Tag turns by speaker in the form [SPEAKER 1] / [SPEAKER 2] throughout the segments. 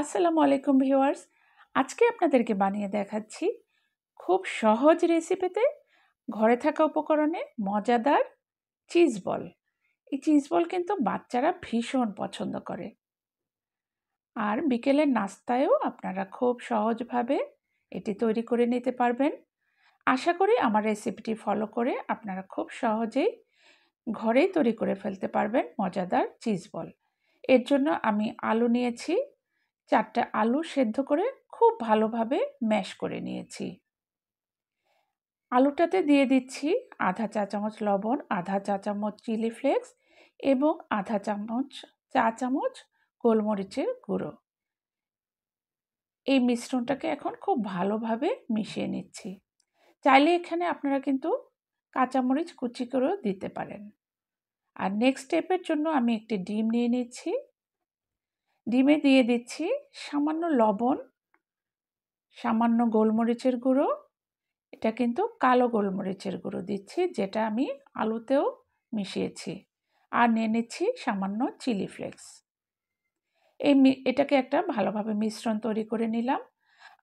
[SPEAKER 1] আসসালামু আলাইকুম ভিউয়ার্স। আজকে আপনাদেরকে বানিয়ে দেখাচ্ছি খুব সহজ রেসিপিতে ঘরে থাকা উপকরণে মজাদার চিজ বল। এই চিজ বল কিন্তু বাচ্চারা ভীষণ পছন্দ করে। আর বিকেলের নাস্তায়ও আপনারা খুব সহজভাবে এটি তৈরি করে নিতে পারবেন। আশা করি আমার রেসিপিটি ফলো করে আপনারা খুব সহজেই ঘরেই তৈরি করে ফেলতে পারবেন মজাদার চিজ বল। এর জন্য আমি আলু নিয়েছি চারটে আলু সেদ্ধ করে খুব ভালোভাবে ম্যাশ করে নিয়েছি। আলুটাতে দিয়ে দিচ্ছি আধা চা চামচ লবণ, আধা চা চামচ চিলি ফ্লেক্স এবং আধা চামচ চা চামচ গোলমরিচের গুঁড়ো। এই মিশ্রণটাকে এখন খুব ভালোভাবে মিশিয়ে নিচ্ছি। চাইলে এখানে আপনারা কিন্তু কাঁচামরিচ কুচি করেও দিতে পারেন। আর নেক্সট স্টেপের জন্য আমি একটি ডিম নিয়ে নিচ্ছি। ডিমে দিয়ে দিচ্ছি সামান্য লবণ, সামান্য গোলমরিচের গুঁড়ো। এটা কিন্তু কালো গোলমরিচের গুঁড়ো দিচ্ছি, যেটা আমি আলুতেও মিশিয়েছি। আর নিয়ে নিচ্ছি সামান্য চিলি ফ্লেক্স। এই এটাকে একটা ভালোভাবে মিশ্রণ তৈরি করে নিলাম।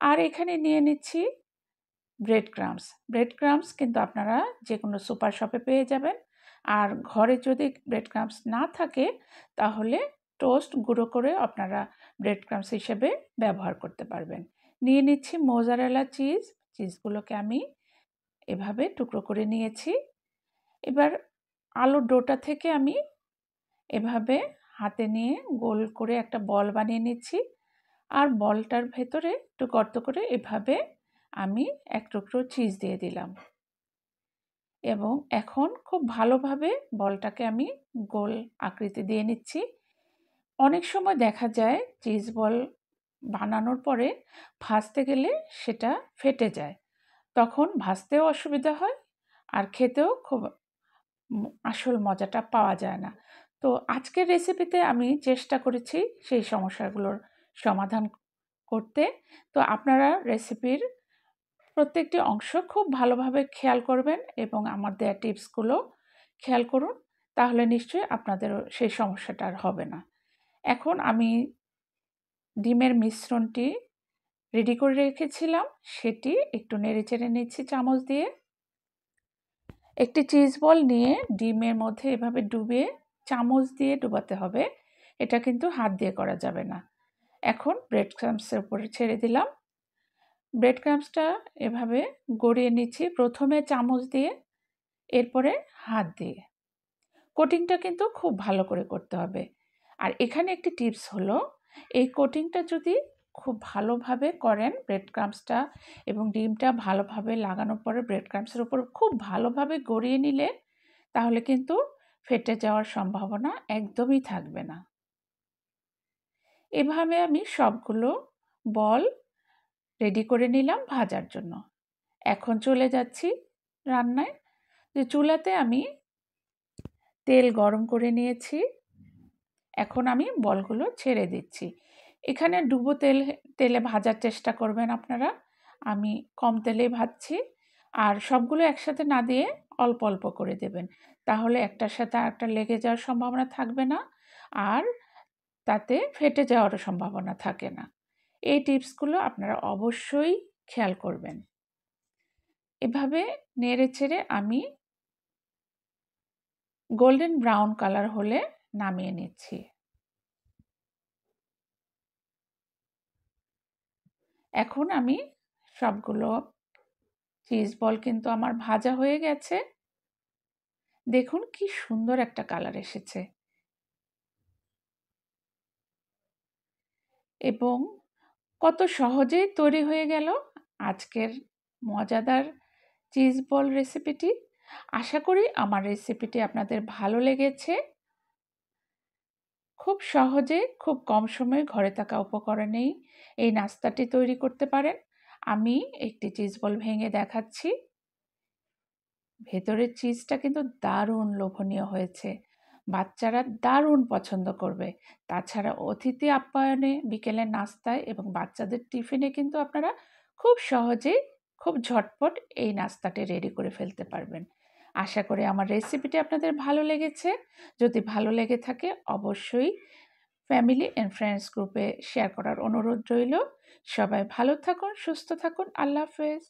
[SPEAKER 1] আর এখানে নিয়ে নিচ্ছি ব্রেড ক্রামস ব্রেড ক্রামস কিন্তু আপনারা যে কোনো সুপার শপে পেয়ে যাবেন। আর ঘরে যদি ব্রেড ক্রামস না থাকে, তাহলে টোস্ট গুঁড়ো করে আপনারা ব্রেড ক্রামস হিসেবে ব্যবহার করতে পারবেন। নিয়ে নিচ্ছি মোজারেলা চিজ চিজগুলোকে আমি এভাবে টুকরো করে নিয়েছি। এবার আলুর ডোটা থেকে আমি এভাবে হাতে নিয়ে গোল করে একটা বল বানিয়ে নিচ্ছি। আর বলটার ভেতরে একটু গর্ত করে এভাবে আমি এক টুকরো চিজ দিয়ে দিলাম। এবং এখন খুব ভালোভাবে বলটাকে আমি গোল আকৃতি দিয়ে নিচ্ছি। অনেক সময় দেখা যায় চিজ বল বানানোর পরে ভাজতে গেলে সেটা ফেটে যায়। তখন ভাজতেও অসুবিধা হয় আর খেতেও খুব আসল মজাটা পাওয়া যায় না। তো আজকের রেসিপিতে আমি চেষ্টা করেছি সেই সমস্যাগুলোর সমাধান করতে। তো আপনারা রেসিপির প্রত্যেকটি অংশ খুব ভালোভাবে খেয়াল করবেন এবং আমার দেওয়া টিপসগুলো খেয়াল করুন। তাহলে নিশ্চয়ই আপনাদের সেই সমস্যাটা আর হবে না। এখন আমি ডিমের মিশ্রণটি রেডি করে রেখেছিলাম। সেটি একটু নেড়ে চেড়ে নিচ্ছি চামচ দিয়ে। একটি চিজ বল নিয়ে ডিমের মধ্যে এভাবে ডুবে চামচ দিয়ে ডুবাতে হবে। এটা কিন্তু হাত দিয়ে করা যাবে না। এখন ব্রেড ক্রামসের উপরে ছেড়ে দিলাম। ব্রেড ক্রামসটা এভাবে গড়িয়ে নিচ্ছি প্রথমে চামচ দিয়ে, এরপরে হাত দিয়ে। কোটিংটা কিন্তু খুব ভালো করে করতে হবে। আর এখানে একটি টিপস হলো, এই কোটিংটা যদি খুব ভালোভাবে করেন ব্রেড ক্রামসটা এবং ডিমটা ভালোভাবে লাগানোর পরে ব্রেড ক্রামসের উপর খুব ভালোভাবে গড়িয়ে নিলে, তাহলে কিন্তু ফেটে যাওয়ার সম্ভাবনা একদমই থাকবে না। এভাবে আমি সবগুলো বল রেডি করে নিলাম ভাজার জন্য। এখন চলে যাচ্ছি রান্নায়। যে চুলাতে আমি তেল গরম করে নিয়েছি। এখন আমি বলগুলো ছেড়ে দিচ্ছি। এখানে ডুবো তেল, তেলে ভাজার চেষ্টা করবেন আপনারা। আমি কম তেলে ভাজছি। আর সবগুলো একসাথে না দিয়ে অল্প অল্প করে দেবেন। তাহলে একটার সাথে আরেকটা লেগে যাওয়ার সম্ভাবনা থাকবে না। আর তাতে ফেটে যাওয়ারও সম্ভাবনা থাকে না। এই টিপসগুলো আপনারা অবশ্যই খেয়াল করবেন। এভাবে নেড়ে ছেড়ে আমি গোল্ডেন ব্রাউন কালার হলে নামিয়ে নিচ্ছি। এখন আমি সবগুলো চিজ বল কিন্তু আমার ভাজা হয়ে গেছে। দেখুন কি সুন্দর একটা কালার এসেছে। এবং কত সহজেই তৈরি হয়ে গেল আজকের মজাদার চিজ বল রেসিপিটি আশা করি আমার রেসিপিটি আপনাদের ভালো লেগেছে। খুব সহজে খুব কম সময়ে ঘরে থাকা উপকরণেই এই নাস্তাটি তৈরি করতে পারেন। আমি একটি চিজ বল ভেঙে দেখাচ্ছি। ভেতরের চিজটা কিন্তু দারুণ লোভনীয় হয়েছে। বাচ্চারা দারুণ পছন্দ করবে। তাছাড়া অতিথি আপ্যায়নে বিকেলের নাস্তায় এবং বাচ্চাদের টিফিনে কিন্তু আপনারা খুব সহজেই, খুব ঝটপট এই নাস্তাটি রেডি করে ফেলতে পারবেন। আশা করি আমার রেসিপিটি আপনাদের ভালো লেগেছে। যদি ভালো লেগে থাকে, অবশ্যই ফ্যামিলি অ্যান্ড ফ্রেন্ডস গ্রুপে শেয়ার করার অনুরোধ রইল। সবাই ভালো থাকুন, সুস্থ থাকুন, আল্লাহ হাফেজ।